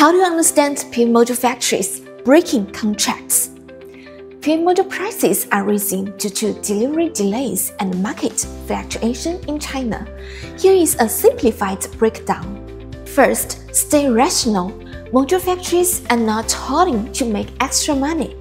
How to understand PV module factories breaking contracts? PV module prices are rising due to delivery delays and market fluctuation in China. Here is a simplified breakdown. First, stay rational. Module factories are not holding to make extra money.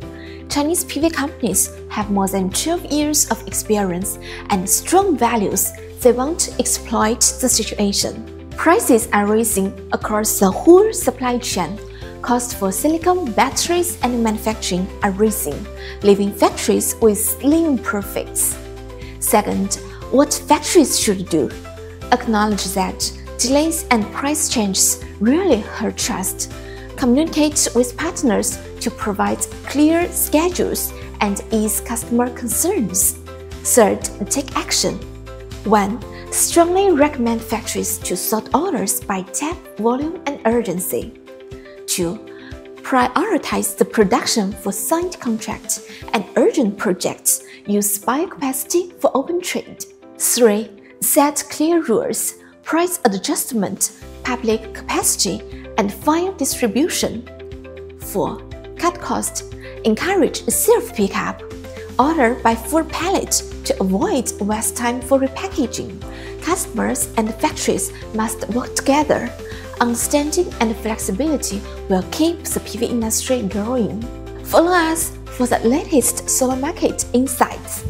Chinese PV companies have more than 12 years of experience and strong values. They won't exploit the situation. Prices are rising across the whole supply chain. Costs for silicon batteries and manufacturing are rising, leaving factories with slim profits. Second, what factories should do? Acknowledge that delays and price changes really hurt trust. Communicate with partners to provide clear schedules and ease customer concerns. Third, take action. 1 strongly recommend factories to sort orders by type, volume, and urgency. 2. Prioritize the production for signed contracts and urgent projects. Use spare capacity for open trade. 3. Set clear rules, price adjustment, public capacity, and file distribution. 4. Cut cost. Encourage self pickup. Order by full pallet to avoid waste time for repackaging customers and factories must work together. Understanding and flexibility will keep the PV industry growing. Follow us for the latest solar market insights.